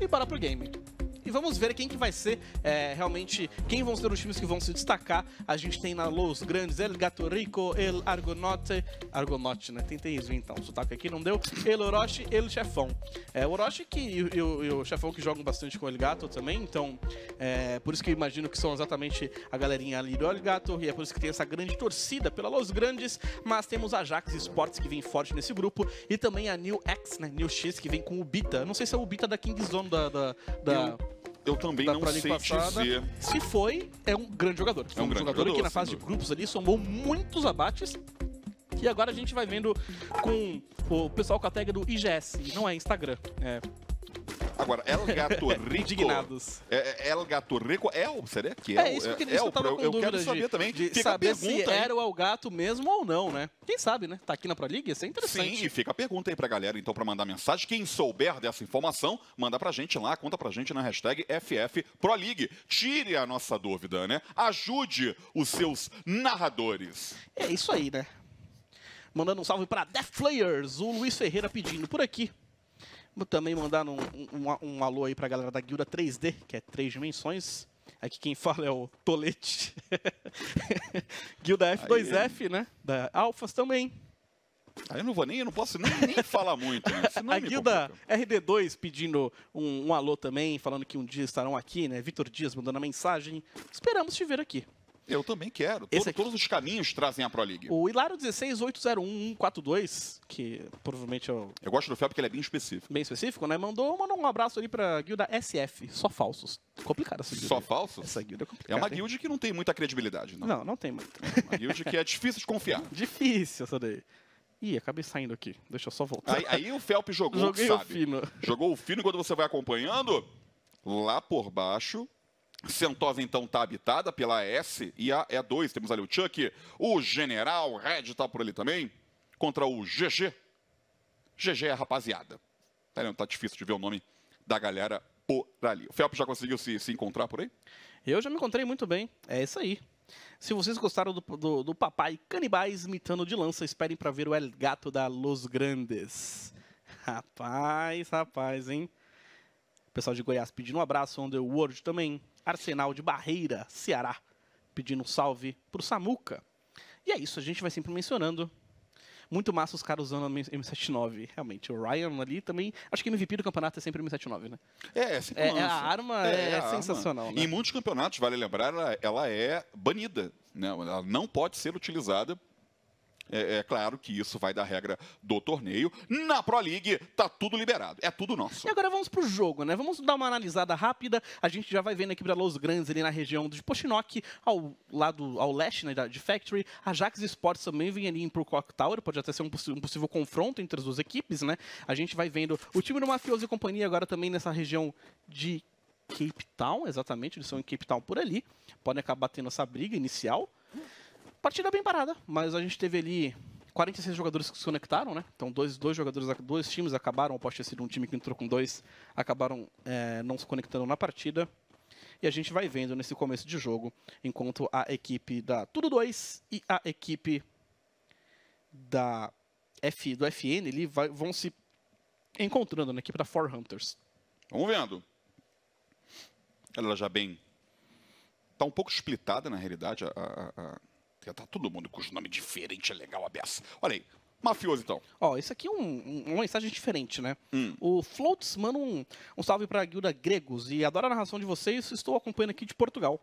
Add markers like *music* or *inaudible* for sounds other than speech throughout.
e bora pro game. E vamos ver quem que vai ser é, realmente, quem vão ser os times que vão se destacar. A gente tem na Los Grandes, El Gato Rico, El Argonote, Argonote, né? Tentei isso então, o sotaque aqui não deu. El Orochi, El Chefão. É, o Orochi que, e, e, o Chefão que jogam bastante com o El Gato também, então é, por isso que eu imagino que são exatamente a galerinha ali do El Gato, e é por isso que tem essa grande torcida pela Los Grandes, mas temos a Ajax Sports que vem forte nesse grupo, e também a New X, né? New X que vem com o Bita. Não sei se é o Bita da King Zone da... da, da... Eu também não sei passada. dizer. Se foi, é um grande jogador. Foi é um, um grande jogador, jogador que na fase de grupos ali somou muitos abates. E agora a gente vai vendo com o pessoal com a tag do IGS, não é Instagram. É Agora, El Gato *laughs* Rico. Indignados. É, é El Gato Rico é o. Será que é? É isso que é, eu tava com Eu quero saber de, também. De fica saber se era o El Gato mesmo ou não, né? Quem sabe, né? Tá aqui na Pro League, isso é interessante. Sim, e fica a pergunta aí pra galera, então, pra mandar mensagem. Quem souber dessa informação, manda pra gente lá, conta pra gente na hashtag FF Pro League. Tire a nossa dúvida, né? Ajude os seus narradores. É isso aí, né? Mandando um salve para Death Players, o Luiz Ferreira pedindo por aqui. Vou também mandar um, um, um, alô aí pra galera da Guilda 3D, que é três dimensões. Aqui quem fala é o Tolete. *laughs* Guilda F2F, aí, né? Da Alphas também. Aí eu não vou nem, eu não posso nem, nem falar muito, né? A guilda RD2 pedindo um, um, alô também, falando que um dia estarão aqui, né? Vitor Dias mandando a mensagem. Esperamos te ver aqui. Eu também quero. Todo, todos os caminhos trazem a Pro League. O Hilário 1680142, que provavelmente é o... Eu gosto do Fel porque ele é bem específico. Bem específico, né? Mandou, mandou um abraço ali pra guilda SF. Só falsos. Complicada essa guilda. Só falsos? Essa guilda é complicada. É uma guilda que não tem muita credibilidade, não. Não, não tem muito. É uma guilda que é difícil de confiar. *laughs* difícil essa daí. Ih, acabei saindo aqui. Deixa eu só voltar. Aí, aí o Felp jogou, *laughs* Joguei sabe. o fino. Jogou o fino quando você vai acompanhando. Lá por baixo, Sentosa, então, está habitada pela S e a E2. Temos ali o Chuck, o General, o Red está por ali também, contra o GG. GG é a rapaziada. Tá, tá difícil de ver o nome da galera por ali. O Felps já conseguiu se, se encontrar por aí? Eu já me encontrei muito bem. É isso aí. Se vocês gostaram do, do, do papai Canibais imitando de lança, esperem para ver o El Gato da Los Grandes. *laughs* Rapaz, rapaz, hein? Pessoal de Goiás pedindo um abraço, Underworld também. Arsenal de Barreira, Ceará, pedindo um salve pro Samuca. E é isso, a gente vai sempre mencionando. Muito massa os caras usando a M79, realmente. O Ryan ali também. Acho que MVP do campeonato é sempre M79, né? É, é sempre é, é, A arma é, é a sensacional. Arma. Né? Em muitos campeonatos, vale lembrar, ela, ela é banida. Né? Ela não pode ser utilizada é, é, claro que isso vai da regra do torneio. Na Pro League, tá tudo liberado. É tudo nosso. E agora vamos pro jogo, né? Vamos dar uma analisada rápida. A gente já vai vendo aqui para Los Grandes, ali na região de Pochinock, ao lado, ao leste, né, de Factory. A Jax Sports também vem ali pro Clock Tower. Pode até ser um, um possível confronto entre as duas equipes, né? A gente vai vendo o time do Mafioso e companhia agora também nessa região de Cape Town, exatamente. Eles são em Cape Town por ali. Podem acabar tendo essa briga inicial. Partida bem parada, mas a gente teve ali 46 jogadores que se conectaram, né? Então, dois, dois jogadores, dois times acabaram, pode ter sido um time que entrou com dois, acabaram é, não se conectando na partida. E a gente vai vendo nesse começo de jogo, enquanto a equipe da Tudo 2 e a equipe da F, do FN ali vai, vão se encontrando na equipe da Four Hunters. Vamos vendo. Ela já bem. Está um pouco splitada, na realidade, a, a, Tá todo mundo com os nomes diferentes, é legal a beça. Olha aí, mafioso então. Ó, isso aqui é um, um, uma mensagem diferente, né? Hum. O Floats manda um, um salve pra guilda Gregos e adoro a narração de vocês, estou acompanhando aqui de Portugal.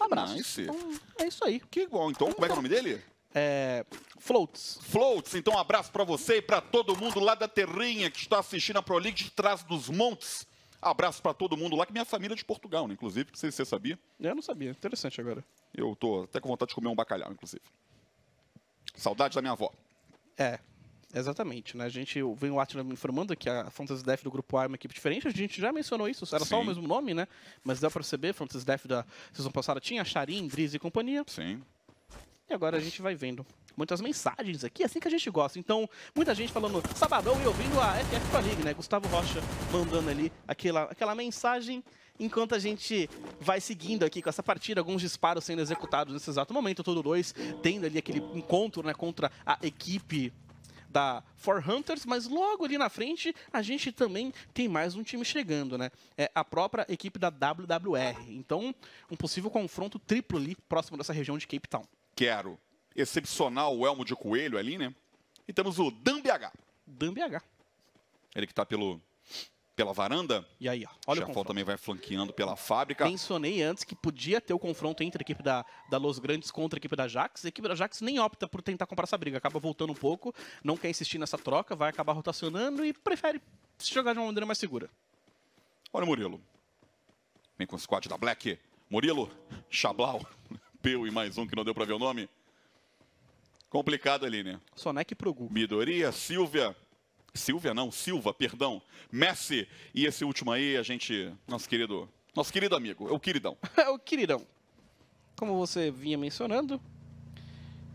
Um abraço. Nice. Então, é isso aí. Que bom. Então, como é que é o nome dele? É, Floats. Floats, então um abraço para você e para todo mundo lá da terrinha que está assistindo a Pro League de trás dos montes. Abraço para todo mundo lá, que minha família é de Portugal, né? Inclusive, não sei se você sabia. Eu não sabia. Interessante agora. Eu tô até com vontade de comer um bacalhau, inclusive. Saudade da minha avó. É, exatamente. Né? A gente vem o Atila me informando que a Fantasy Death do grupo A é uma equipe diferente. A gente já mencionou isso, era Sim. só o mesmo nome, né? Mas dá para perceber, Fantasy Death da season passada tinha Charin, Driz e companhia. Sim. E agora a gente vai vendo muitas mensagens aqui, assim que a gente gosta. Então, muita gente falando sabadão e ouvindo a FF Pro League, né? Gustavo Rocha mandando ali aquela, aquela mensagem enquanto a gente vai seguindo aqui com essa partida, alguns disparos sendo executados nesse exato momento, todo dois tendo ali aquele encontro né, contra a equipe da For Hunters, mas logo ali na frente a gente também tem mais um time chegando, né? É a própria equipe da WWR. Então, um possível confronto triplo ali próximo dessa região de Cape Town. Quero. Excepcional o elmo de coelho ali, né? E temos o Dan BH. Dan BH. Ele que tá pelo pela varanda. E aí, ó, olha o Chefão também vai flanqueando pela fábrica. Mencionei antes que podia ter o confronto entre a equipe da, da Los Grandes contra a equipe da Jax. A equipe da Jax nem opta por tentar comprar essa briga, acaba voltando um pouco, não quer insistir nessa troca, vai acabar rotacionando e prefere se jogar de uma maneira mais segura. Olha o Murilo. Vem com o squad da Black. Murilo, Chablau, *laughs* Peu e mais um que não deu pra ver o nome. Complicado ali, né? Sonek pro Gu. Midoriya, Silvia, Silvia não, Silva, perdão, Messi e esse último aí, a gente, nosso querido, nosso querido amigo, é o queridão. *laughs* É o queridão. Como você vinha mencionando,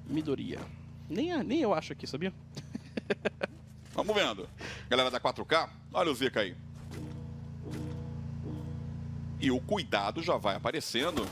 Midoriya. Nem, nem eu acho aqui, sabia? *laughs* Vamos vendo. Galera da 4K, olha o Zica aí. E o cuidado já vai aparecendo.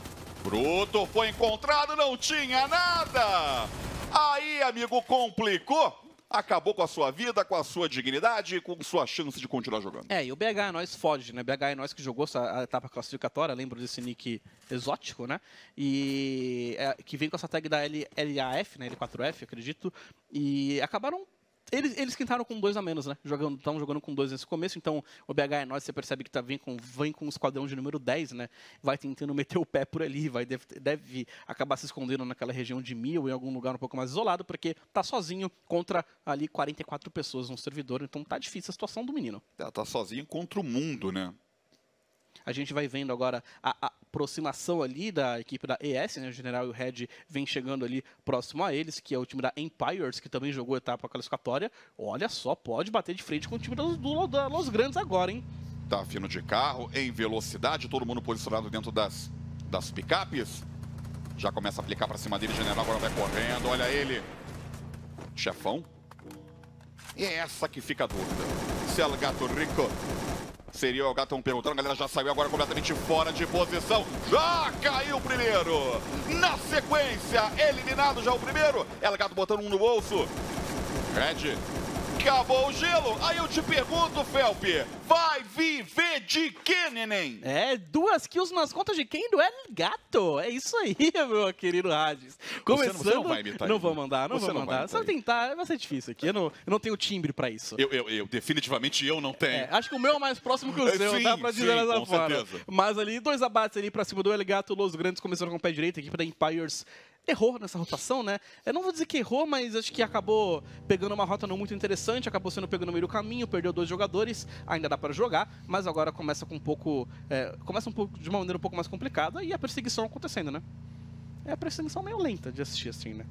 Bruto foi encontrado, não tinha nada! Aí, amigo, complicou acabou com a sua vida, com a sua dignidade com sua chance de continuar jogando. É, e o BH é nós foge, né? BH é nós que jogou essa etapa classificatória, lembro desse nick exótico, né? E é, que vem com essa tag da L, LAF, né? L4F, acredito. E acabaram eles, eles quintaram com dois a menos, né? Jogando, estavam jogando com dois nesse começo, então o BH é nós, você percebe que tá, vem, com, vem com o esquadrão de número 10, né? Vai tentando meter o pé por ali, vai, deve, deve acabar se escondendo naquela região de mil, em algum lugar um pouco mais isolado, porque tá sozinho contra ali 44 pessoas no servidor, então tá difícil a situação do menino. Tá, tá sozinho contra o mundo, né? A gente vai vendo agora a, a aproximação ali da equipe da ES, né? O General e o Red vem chegando ali próximo a eles, que é o time da Empires, que também jogou a etapa classificatória. Olha só, pode bater de frente com o time do, do, da Los Grandes agora, hein? Tá vindo de carro, em velocidade, todo mundo posicionado dentro das, das picapes. Já começa a aplicar para cima dele, o General agora vai correndo, olha ele. Chefão. E é essa que fica a dúvida. Se é o Gato Rico Seria o Gatão perguntando, a galera já saiu agora completamente fora de posição. Já caiu o primeiro. Na sequência, eliminado já o primeiro. Ela Gato botando um no bolso. Red acabou o gelo. Aí eu te pergunto, Felpe, vai viver de quê, neném? É, duas kills nas contas de quem? Do El Gato. É isso aí, *laughs* meu querido Hades. Começando... Você não, vai imitar Não vou mandar, não você vou não mandar. Eu tentar, vai ser difícil aqui. Eu não, eu não tenho timbre pra isso. Eu, eu, eu, definitivamente eu não tenho. É, acho que o meu é mais próximo que o *laughs* seu, sim, dá pra dizer sim, dessa forma. Certeza. Mas ali, dois abates ali pra cima do El Gato, Los Grandes começando com o pé direito, a equipe da Empires errou nessa rotação, né? Eu não vou dizer que errou, mas acho que acabou pegando uma rota não muito interessante, acabou sendo pego no meio do caminho, perdeu dois jogadores, ainda dá para jogar, mas agora começa com um pouco, é, começa um pouco de uma maneira um pouco mais complicada e a perseguição acontecendo, né? É a perseguição meio lenta de assistir assim, né?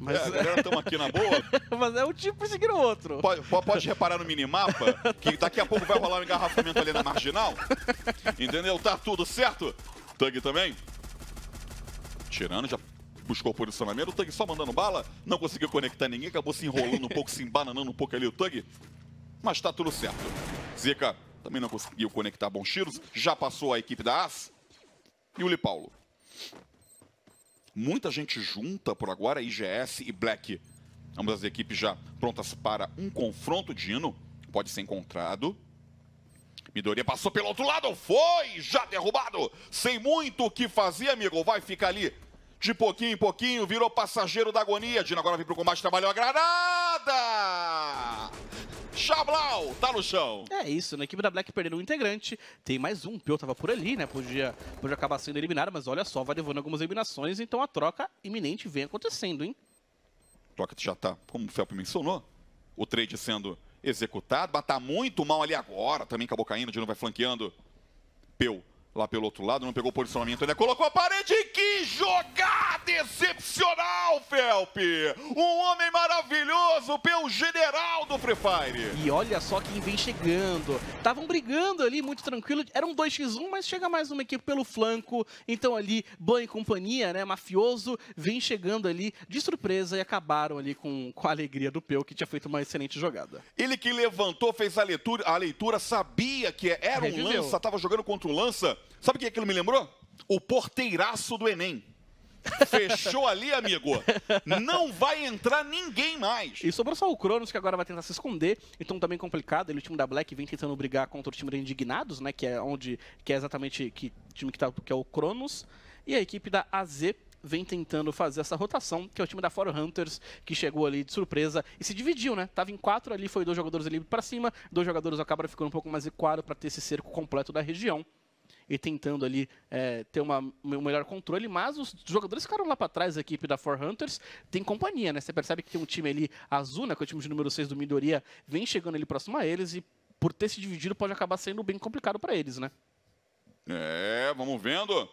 Mas... É, galera, estamos aqui na boa. *laughs* Mas é um tipo perseguindo o outro. Pode, pode reparar no minimapa que daqui a pouco vai rolar um engarrafamento ali na marginal. Entendeu? Tá tudo certo? Tug também. Tirando, já buscou posicionamento, o Tug só mandando bala, não conseguiu conectar ninguém, acabou se enrolando um pouco, se embananando um pouco ali o Tug, mas tá tudo certo. Zika também não conseguiu conectar bons tiros, já passou a equipe da AS e o Lipaulo. Muita gente junta por agora, IGS e Black. Ambas as equipes já prontas para um confronto. Dino pode ser encontrado. Midoriya passou pelo outro lado, foi já derrubado. Sem muito o que fazer, amigo. Vai ficar ali de pouquinho em pouquinho, virou passageiro da agonia. Dino agora vem pro combate, trabalhou a granada! Chablau, tá no chão. É isso, na equipe da Black perdendo um integrante. Tem mais um, Peu tava por ali, né? Podia, podia acabar sendo eliminado, mas olha só, vai levando algumas eliminações, então a troca iminente vem acontecendo, hein? Troca já tá, como o Felp mencionou, o trade sendo executado, mas tá muito mal ali agora, também acabou caindo, Dino vai flanqueando. Peu lá pelo outro lado, não pegou o posicionamento, ainda colocou a parede. Que jogada excepcional, Felpe! Um homem maravilhoso pelo general do Free Fire. E olha só quem vem chegando. Estavam brigando ali, muito tranquilo. Era um 2x1, mas chega mais uma equipe pelo flanco. Então ali, Boa e companhia, né, mafioso, vem chegando ali de surpresa e acabaram ali com, com a alegria do Peu, que tinha feito uma excelente jogada. Ele que levantou, fez a leitura, a leitura sabia que era Reviveu. um lança, estava jogando contra o lança Sabe o que aquilo me lembrou? O porteiraço do Enem. Fechou ali, amigo. Não vai entrar ninguém mais. E sobrou só o Cronos, que agora vai tentar se esconder. Então também complicado. Ele, o time da Black vem tentando brigar contra o time da Indignados, né? Que é onde. Que é exatamente que time que, tá, que é o Cronos. E a equipe da AZ vem tentando fazer essa rotação, que é o time da For Hunters, que chegou ali de surpresa e se dividiu, né? Tava em quatro ali, foi dois jogadores ali para cima, dois jogadores acabaram ficando um pouco mais equado para ter esse cerco completo da região e tentando ali é, ter uma, um melhor controle, mas os jogadores ficaram lá para trás, a equipe da Four Hunters tem companhia, né? Você percebe que tem um time ali azul, né? Que é o time de número 6 do Midoriya, vem chegando ali próximo a eles e por ter se dividido pode acabar sendo bem complicado para eles, né? É, vamos vendo.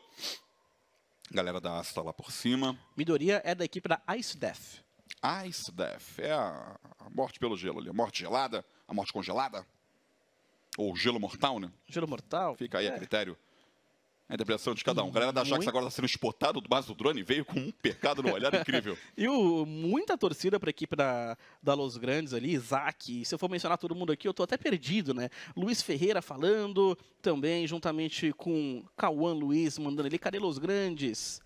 Galera da Asta lá por cima. Midoriya é da equipe da Ice Death. Ice Death. É a, a morte pelo gelo ali. A morte gelada, a morte congelada. Ou gelo mortal, né? Gelo mortal. Fica aí é. a critério. A interpretação de cada um. A galera da Jax Muito- agora está sendo espotado do base do drone. Veio com um pecado no olhar incrível. *laughs* E o, muita torcida para a equipe da, da Los Grandes ali, Isaac. Se eu for mencionar todo mundo aqui, eu tô até perdido, né? Luiz Ferreira falando também, juntamente com Cauã Luiz, mandando ali, cadê Los Grandes?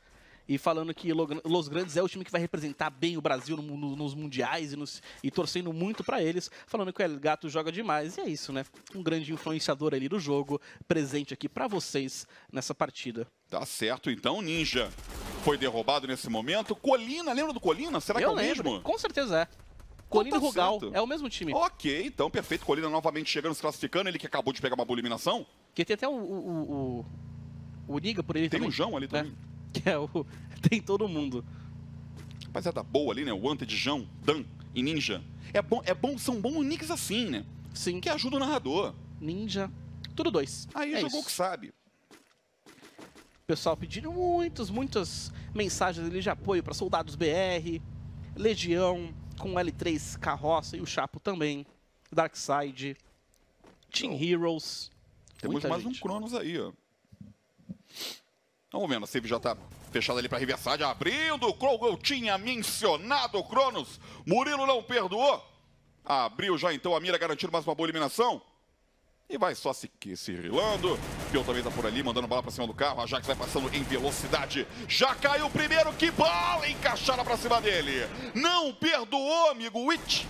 E falando que Lo- Los Grandes é o time que vai representar bem o Brasil no- no- nos mundiais e, nos- e torcendo muito para eles. Falando que o El Gato joga demais. E é isso, né? Um grande influenciador ali do jogo, presente aqui para vocês nessa partida. Tá certo, então, Ninja. Foi derrubado nesse momento. Colina, lembra do Colina? Será que é eu o lembro, mesmo? com certeza é. Colina tá Rugal, certo. é o mesmo time. Ok, então perfeito. Colina novamente chegando, se classificando. Ele que acabou de pegar uma boa eliminação. Que tem até o, o, o, o Niga por ele Tem também. o João ali né? também. Que é o. *laughs* Tem todo mundo. Rapaziada boa ali, né? O Wanted, João, Dan e Ninja. É bom, é bom, são bons nicks assim, né? Sim. Que ajuda o narrador. Ninja. Tudo dois. Aí é jogou o isso. que sabe. Pessoal pedindo muitas, muitas mensagens ali de apoio para Soldados BR, Legião, com o L3 Carroça e o Chapo também, Darkseid, Team Show. Heroes. Temos mais gente. um Cronos aí, ó. Vamos vendo, a save já tá fechada ali pra Riverside, abrindo. Eu tinha mencionado o Cronos. Murilo não perdoou. Abriu já então a mira, garantindo mais uma boa eliminação. E vai só se, se rilando. Pio também tá por ali, mandando bola pra cima do carro. A Jax vai passando em velocidade. Já caiu o primeiro, que bola encaixada pra cima dele. Não perdoou, amigo Witch.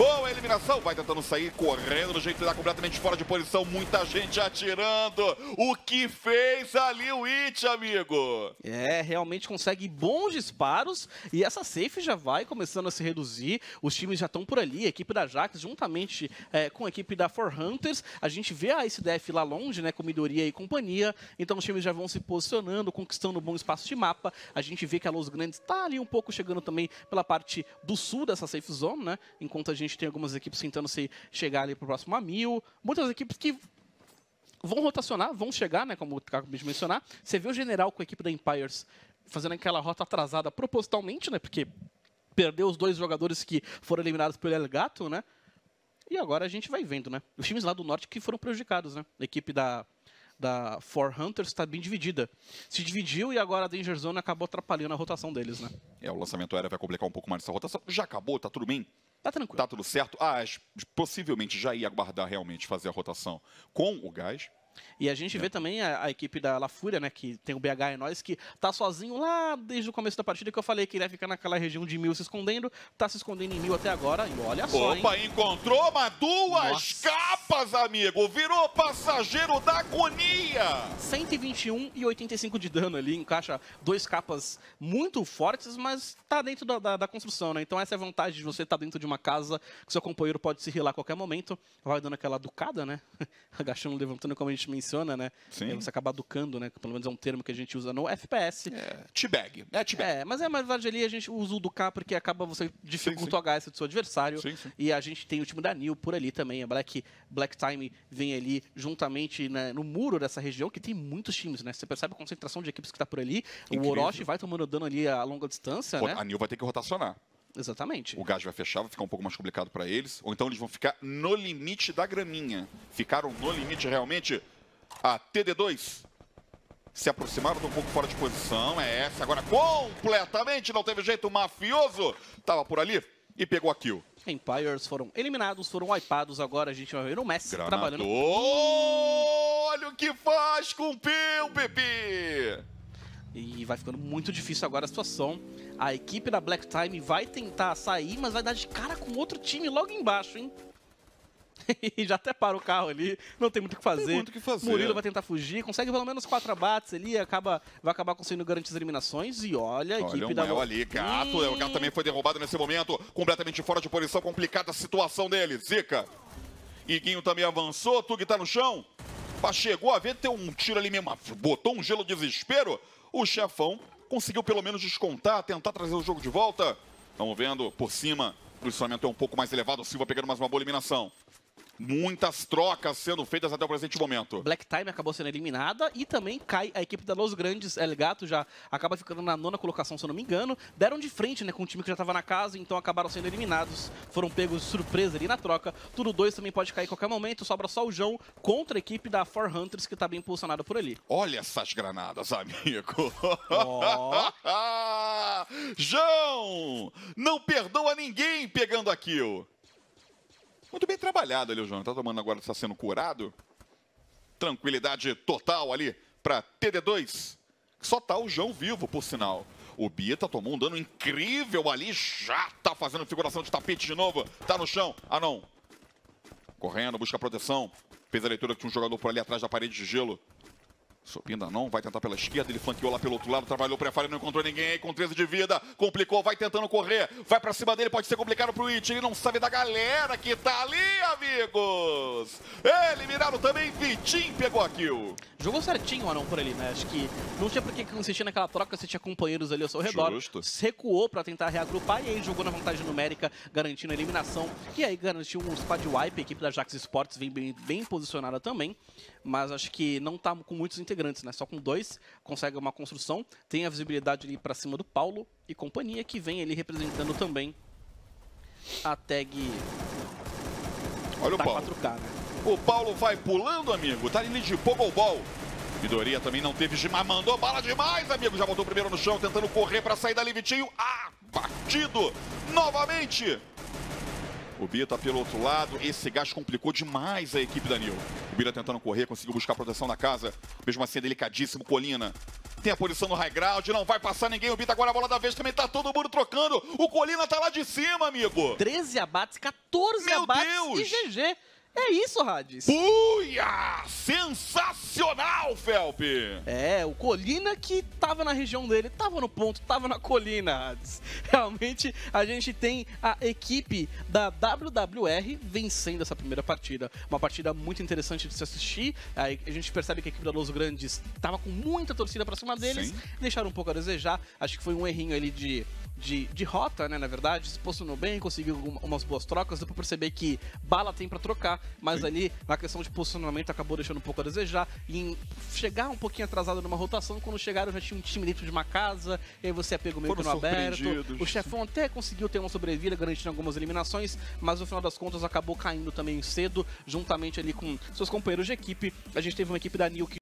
Boa eliminação, vai tentando sair, correndo do jeito que dá completamente fora de posição, muita gente atirando. O que fez ali o It, amigo? É, realmente consegue bons disparos e essa safe já vai começando a se reduzir. Os times já estão por ali, a equipe da Jax juntamente é, com a equipe da For Hunters. A gente vê a ICDF lá longe, né, com Midoriya e companhia. Então os times já vão se posicionando, conquistando um bom espaço de mapa. A gente vê que a Los Grandes está ali um pouco chegando também pela parte do sul dessa safe zone, né? Enquanto a gente tem algumas equipes tentando se chegar ali pro próximo a mil. Muitas equipes que vão rotacionar, vão chegar, né, como eu acabei de mencionar. Você vê o general com a equipe da Empires fazendo aquela rota atrasada propositalmente, né, porque perdeu os dois jogadores que foram eliminados pelo El Gato, né? E agora a gente vai vendo, né? Os times lá do norte que foram prejudicados, né? A equipe da da For Hunters está bem dividida. Se dividiu e agora a Danger Zone acabou atrapalhando a rotação deles, né? É, o lançamento aéreo vai complicar um pouco mais essa rotação. Já acabou, tá tudo bem? Tá tranquilo. Tá tudo certo? Ah, possivelmente já ia aguardar realmente fazer a rotação com o gás. E a gente vê também a, a equipe da La Fúria, né, que tem o BH e nós, que tá sozinho lá desde o começo da partida, que eu falei que ele ia ficar naquela região de mil se escondendo, tá se escondendo em mil até agora, e olha só, hein? Opa, encontrou mas duas Nossa. capas, amigo. Virou passageiro da agonia. 121 e 85 de dano ali, encaixa dois capas muito fortes, mas tá dentro da, da- da construção, né? Então essa é a vantagem de você estar dentro de uma casa que seu companheiro pode se rilar a qualquer momento. Vai dando aquela ducada, né? *laughs* Agachando, levantando, como a gente menciona, né? Sim. Aí você acaba ducando, né? Pelo menos é um termo que a gente usa no FPS. É, T-bag. É T-bag. É, mas é mais verdade ali a gente usa o do K porque acaba você dificulta o HS do seu adversário. Sim, sim. E a gente tem o time da Nil por ali também. A Black, Black Time vem ali juntamente né, no muro dessa região, que tem muitos times, né? Você percebe a concentração de equipes que tá por ali. Incrível. O Orochi vai tomando dano ali a longa distância, Pô, né? A Nil vai ter que rotacionar. Exatamente. O gás vai fechar, vai ficar um pouco mais complicado para eles. Ou então eles vão ficar no limite da graminha. Ficaram no limite realmente. A TD2 se aproximaram, um pouco fora de posição. É essa agora completamente, não teve jeito. O mafioso tava por ali e pegou a kill. Empires foram eliminados, foram wipados. Agora a gente vai ver o Messi Granador. trabalhando. Olha o que faz com o Peu, bebê! E vai ficando muito difícil agora a situação. A equipe da Black Time vai tentar sair, mas vai dar de cara com outro time logo embaixo, hein? e *laughs* já até para o carro ali, não tem muito o que fazer. Tem muito o que fazer. Murilo vai tentar fugir, consegue pelo menos quatro abates ali, acaba, vai acabar conseguindo garantir as eliminações. E olha, a Olha equipe o da. Mel ali, gato. Hum. O gato também foi derrubado nesse momento. Completamente fora de posição, complicada a situação dele. Zica. Iguinho também avançou. Tug tá no chão. Pá, chegou a ver ter um tiro ali mesmo. Botou um gelo de desespero. O chefão conseguiu pelo menos descontar, tentar trazer o jogo de volta. Estamos vendo por cima. O posicionamento é um pouco mais elevado. O Silva pegando mais uma boa eliminação. Muitas trocas sendo feitas até o presente momento. Black Time acabou sendo eliminada e também cai a equipe da Los Grandes. El Gato já acaba ficando na nona colocação, se eu não me engano. Deram de frente né, com o time que já estava na casa, então acabaram sendo eliminados. Foram pegos de surpresa ali na troca. Tudo dois também pode cair a qualquer momento. Sobra só o João contra a equipe da Four Hunters, que está bem posicionada por ali. Olha essas granadas, amigo. Ó. *laughs* João! Não perdoa ninguém pegando a kill. Muito bem trabalhado ali o João. Tá tomando agora, está sendo curado. Tranquilidade total ali para TD2. Só tá o João vivo, por sinal. O Bita tomou um dano incrível ali. Já tá fazendo figuração de tapete de novo. Tá no chão. Ah, não. Correndo, busca proteção. Fez a leitura que tinha um jogador por ali atrás da parede de gelo. Subindo não, vai tentar pela esquerda, ele flanqueou lá pelo outro lado, trabalhou pré-fire, não encontrou ninguém aí com 13 de vida, complicou, vai tentando correr, vai pra cima dele, pode ser complicado pro It, ele não sabe da galera que tá ali, amigos! Eliminaram também, Vitinho pegou a kill. Jogou certinho o Anão por ali, né? Acho que não tinha por que insistir naquela troca, você tinha companheiros ali ao seu redor. Justo. Recuou pra tentar reagrupar e aí jogou na vantagem numérica, garantindo a eliminação. E aí garantiu um squad wipe, a equipe da Jax Sports vem bem, bem posicionada também. Mas acho que não tá com muitos integrantes, né? Só com dois, consegue uma construção. Tem a visibilidade ali pra cima do Paulo e companhia, que vem ali representando também a tag Olha o da Paulo. 4K, né? O Paulo vai pulando, amigo, tá ali de Pogobol. Midoriya também não teve mas mandou bala demais, amigo. Já botou o primeiro no chão, tentando correr pra sair dali, Vitinho. Ah, batido novamente. O Bia tá pelo outro lado. Esse gás complicou demais a equipe da Nil. O Bia tentando correr, conseguiu buscar proteção na casa. Mesmo assim, é delicadíssimo. Colina tem a posição no high ground, não vai passar ninguém. O Bita agora a bola da vez também tá todo mundo trocando. O Colina tá lá de cima, amigo. 13 abates, 14 Meu abates Deus! e GG. É isso, Radis. Puia! Sensacional, Felpe! É, o Colina que tava na região dele, tava no ponto, tava na colina, Hades. *laughs* Realmente, a gente tem a equipe da WWR vencendo essa primeira partida. Uma partida muito interessante de se assistir. Aí a gente percebe que a equipe da Los Grandes tava com muita torcida pra cima deles, Sim. deixaram um pouco a desejar. Acho que foi um errinho ali de, de, de rota, né, na verdade. Se posicionou bem, conseguiu umas boas trocas. Deu pra perceber que bala tem pra trocar, mas Sim. ali na questão de posicionamento acabou deixando um pouco a desejar. E em chegar um pouquinho atrasado numa rotação, quando chegaram já tinha um time dentro de uma casa, e aí você é pego meio que no aberto. O chefão até conseguiu ter uma sobrevida, garantindo algumas eliminações, mas no final das contas acabou caindo também cedo, juntamente ali com seus companheiros de equipe. A gente teve uma equipe da Nil que